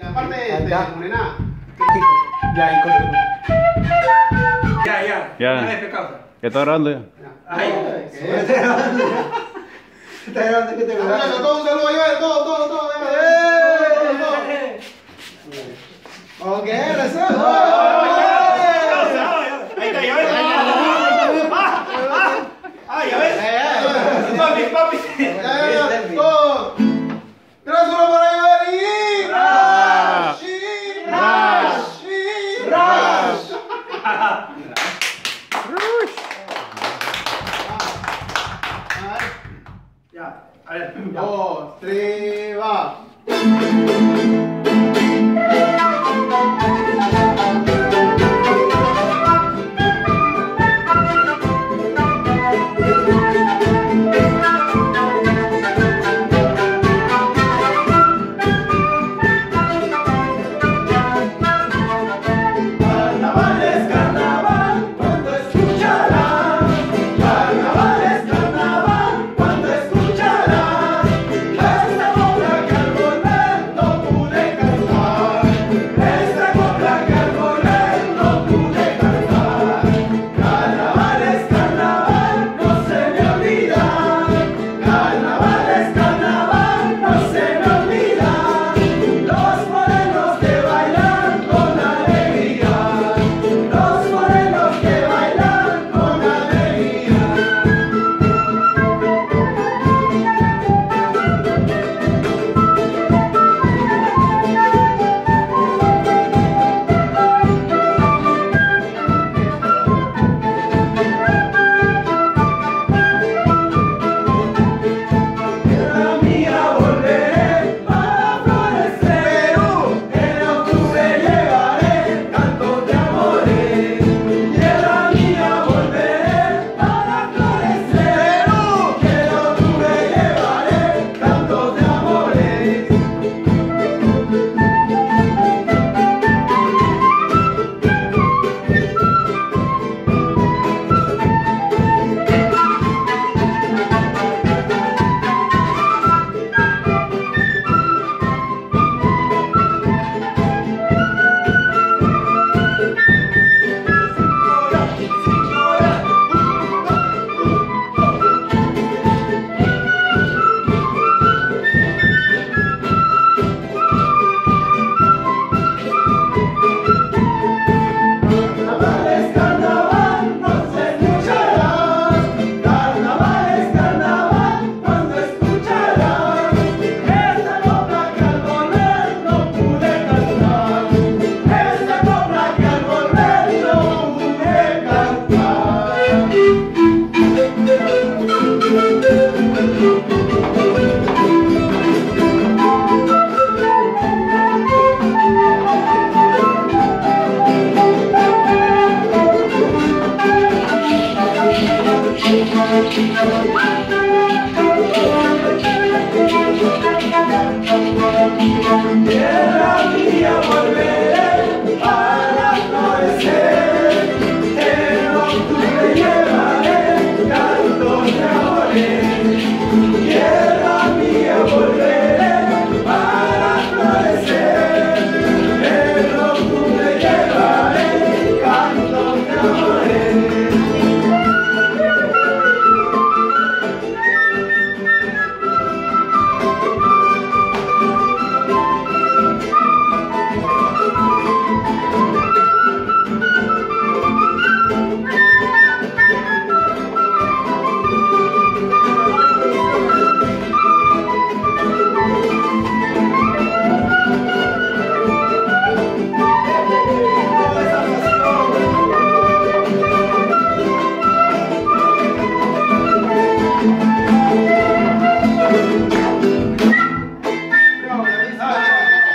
La parte de, de Morená. Ya, Ya, ya. Ya. Pues, ya está grabando ya. Ay, Está grabando que te grabando. Todo un saludo, todo, todo, todo. Papi, papi. はい。じゃあ、あれ、四、三、は。Yeah.